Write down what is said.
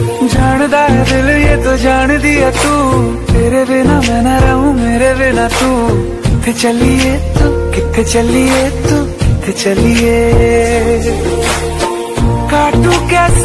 जानदा है दिल, ये तो जान दिया तू। तेरे बिना मैं ना रहूँ, मेरे बिना तू। कि चलिए तू कि चलिए तू कि चलिए। काटू कैसे